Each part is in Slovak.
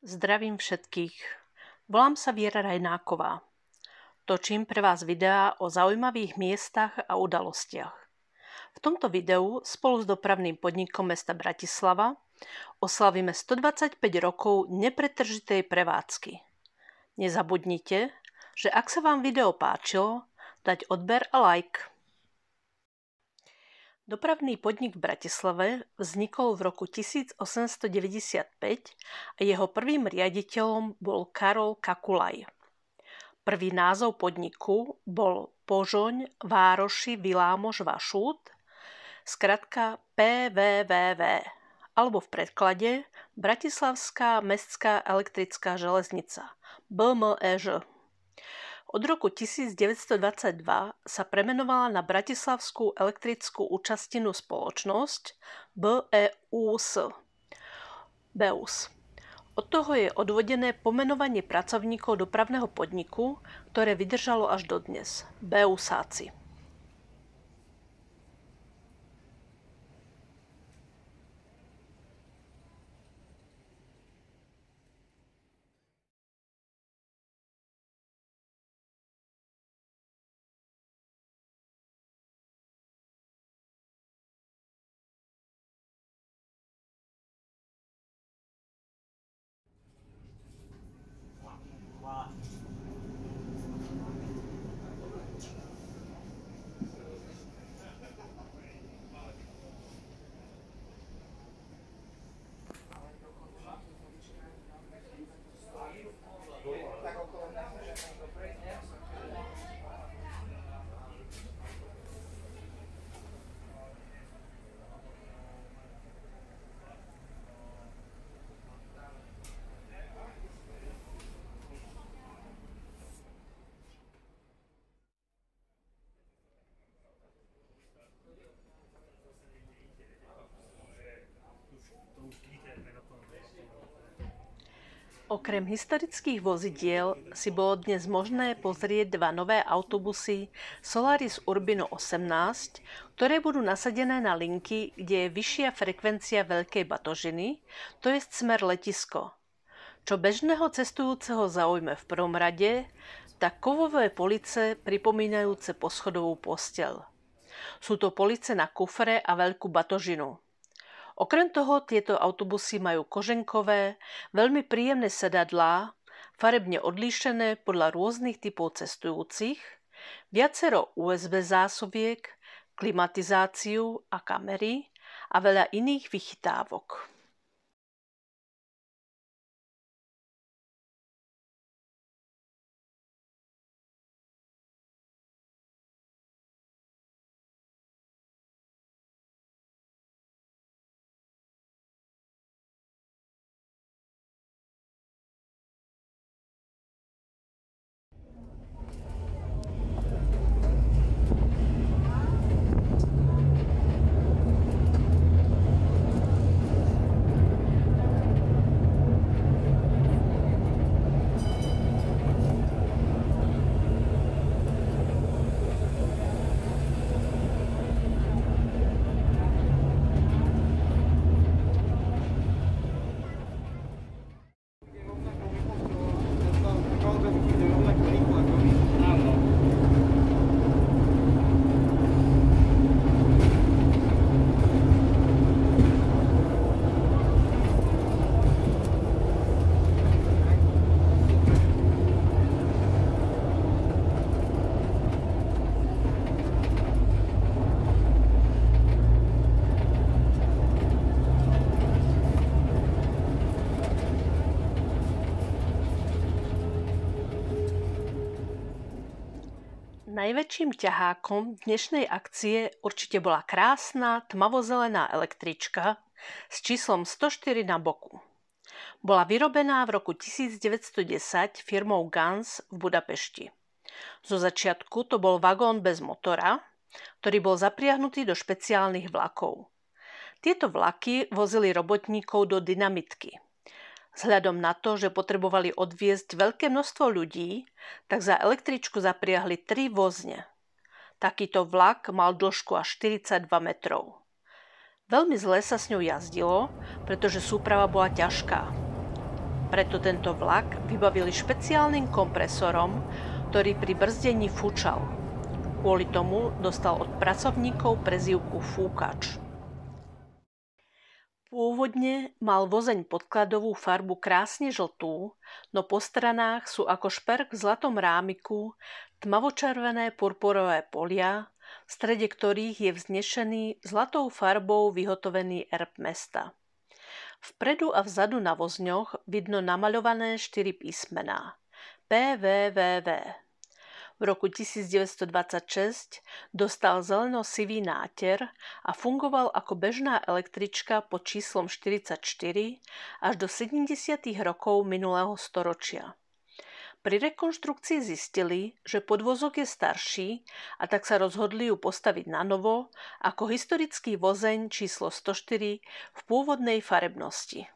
Zdravím všetkých. Volám sa Viera Rajnáková. Točím pre vás videá o zaujímavých miestach a udalostiach. V tomto videu spolu s dopravným podnikom mesta Bratislava oslavíme 125 rokov nepretržitej prevádzky. Nezabudnite, že ak sa vám video páčilo, dať odber a like. Dopravný podnik v Bratislave vznikol v roku 1895 a jeho prvým riaditeľom bol Karol Kakulaj. Prvý názov podniku bol Požoň Vároši Vilámoš Vašút, skratka PVVV, alebo v predklade Bratislavská mestská elektrická železnica, BMEŽ. Od roku 1922 sa premenovala na Bratislavskú elektrickú účastinnú spoločnosť BEUS. BEUS. Od toho je odvodené pomenovanie pracovníkov dopravného podniku, ktoré vydržalo až dodnes. BEUSáci. Okrem historických vozidiel si bolo dnes možné pozrieť dva nové autobusy Solaris Urbino 18, ktoré budú nasadené na linky, kde je vyššia frekvencia veľkej batožiny, to je smer letisko. Čo bežného cestujúceho zaujme v prvom rade, tak kovové police pripomínajúce poschodovú postel. Sú to police na kufre a veľkú batožinu. Okrem toho tieto autobusy majú koženkové, veľmi príjemné sedadlá, farebne odlíšené podľa rôznych typov cestujúcich, viacero USB zásobiek, klimatizáciu a kamery a veľa iných vychytávok. Najväčším ťahákom dnešnej akcie určite bola krásna tmavozelená električka s číslom 104 na boku. Bola vyrobená v roku 1910 firmou Gans v Budapešti. Zo začiatku to bol vagón bez motora, ktorý bol zapriahnutý do špeciálnych vlakov. Tieto vlaky vozili robotníkov do dynamitky – Vzhľadom na to, že potrebovali odviesť veľké množstvo ľudí, tak za električku zapriahli tri vozne. Takýto vlak mal dĺžku až 42 metrov. Veľmi zle sa s ňou jazdilo, pretože súprava bola ťažká. Preto tento vlak vybavili špeciálnym kompresorom, ktorý pri brzdení fúčal. Kvôli tomu dostal od pracovníkov prezývku fúkač. Pôvodne mal vozeň podkladovú farbu krásne žltú, no po stranách sú ako šperk v zlatom rámiku tmavočervené purpurové polia, v strede ktorých je vznešený zlatou farbou vyhotovený erb mesta. Vpredu a vzadu na vozňoch vidno namaľované štyri písmená. PVVV. V roku 1926 dostal zeleno-sivý náter a fungoval ako bežná električka pod číslom 44 až do 70. rokov minulého storočia. Pri rekonštrukcii zistili, že podvozok je starší a tak sa rozhodli ju postaviť na novo ako historický vozeň číslo 104 v pôvodnej farebnosti.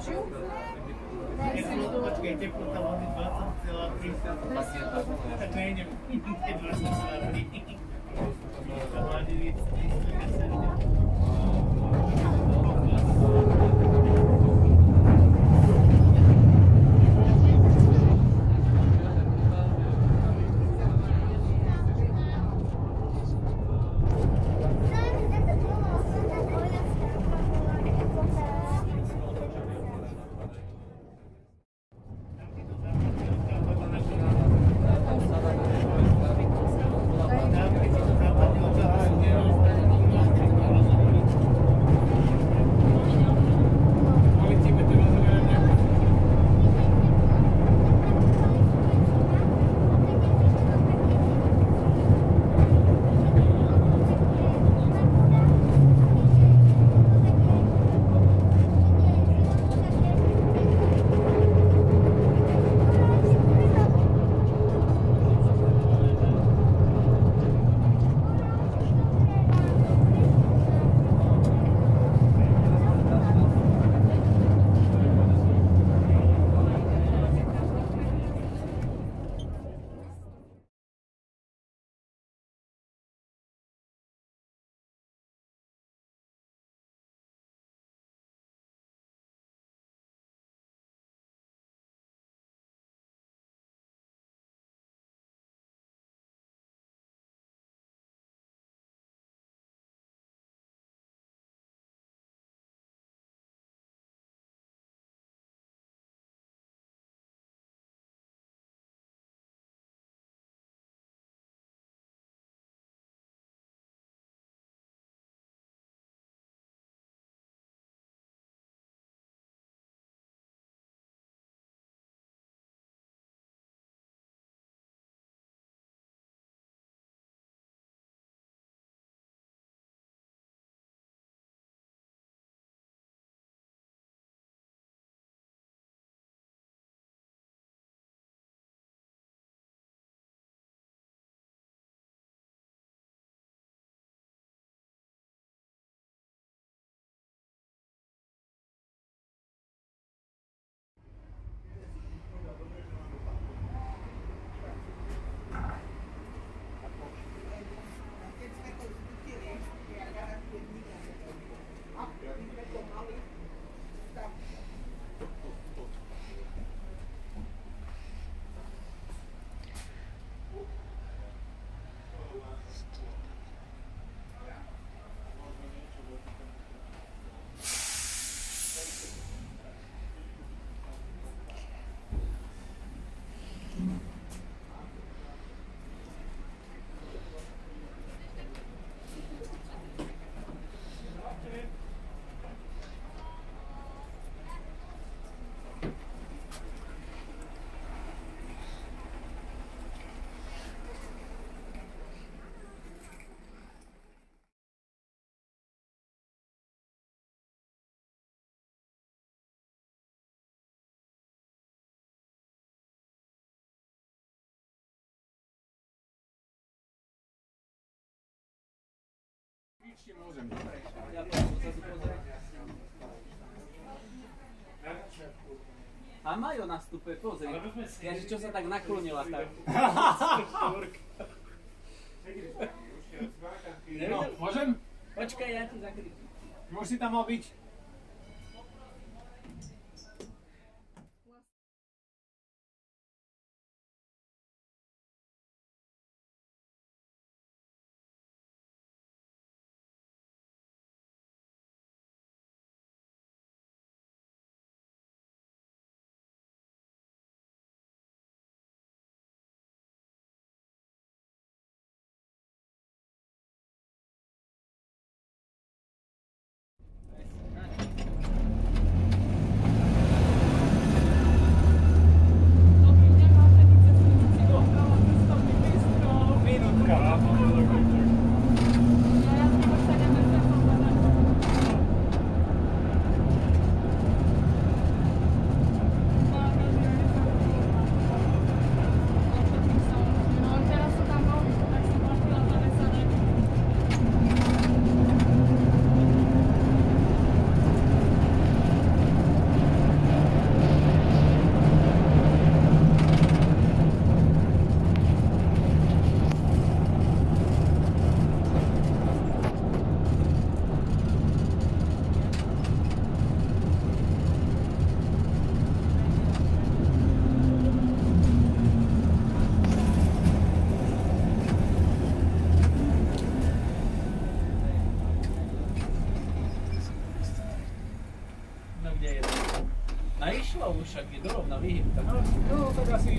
Brasil, Thank you. 20,3. Tak nejdem 20,3. Hladiny 310. A Majo na stupe, pozri. Ježiš, čo sa tak naklonila tak. No, môžem? Počkaj, ja ti zakrytím. Môž si tam mal byť? Išlo už, však je dorovna vyhybka. No, no, tak asi